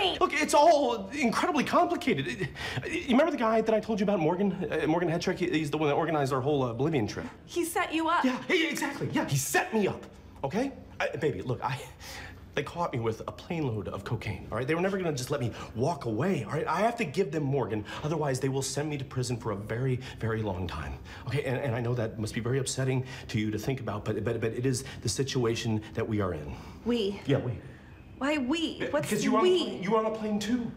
me. Look, it's all incredibly complicated. It- You remember the guy that I told you about, Morgan? Uh, Morgan Hetrick? He- He's the one that organized our whole uh, Bolivian trip. He set you up. Yeah, yeah, exactly. Yeah, he set me up. Okay, I, baby, look, I. They caught me with a plane load of cocaine. All right, they were never gonna just let me walk away. All right, I have to give them Morgan, otherwise they will send me to prison for a very, very long time. Okay, and, and I know that must be very upsetting to you to think about, but but but it is the situation that we are in. We. Yeah, we. Why we? Eh, What's because you were on, we? you were on a plane too.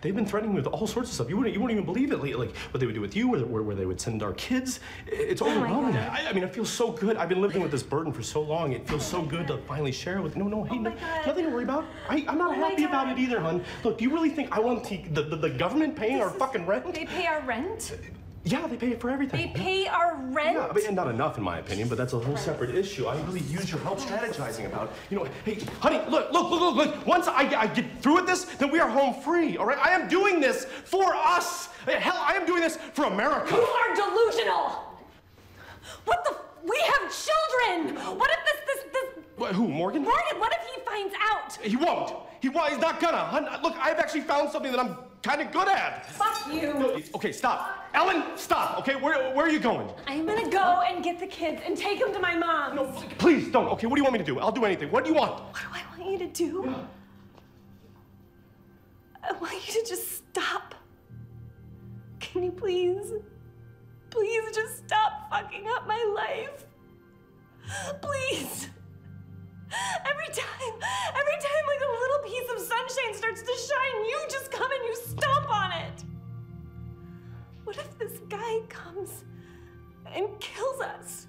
They've been threatening me with all sorts of stuff. You wouldn't, you wouldn't even believe it. Like, what they would do with you, where, where, they would send our kids. It's Oh overwhelming. God. I, I mean, it feels so good. I've been living with this burden for so long. It feels so good to finally share it with. No, no, hey, Oh no, nothing to worry about. I, I'm not Oh happy about it either, hon. Look, do you really think I want the, the, the, government paying our is- fucking rent? They pay our rent? Eh, Yeah, they pay for everything. They pay our rent? Yeah, mean, and not enough in my opinion, but that's a whole separate issue. I really use your help strategizing about, you know, hey, honey, look, look, look, look, look. Once I, I get through with this, then we are home free, all right? I am doing this for us. Hell, I am doing this for America. You are delusional! What the? We have children! What if this, this, this. What, who, Morgan? Morgan, what if he finds out? He won't. He, won't. he's not gonna. Look, I've actually found something that I'm kind of good at. Fuck you! No, Okay, stop. Ellen, stop, okay? Where, where are you going? I'm gonna go and get the kids and take them to my mom. No, please don't. Okay, what do you want me to do? I'll do anything. What do you want? What do I want you to do? I want you to just stop. Can you please? Please just stop fucking up my life. Please. Every time, every time plague comes and kills us.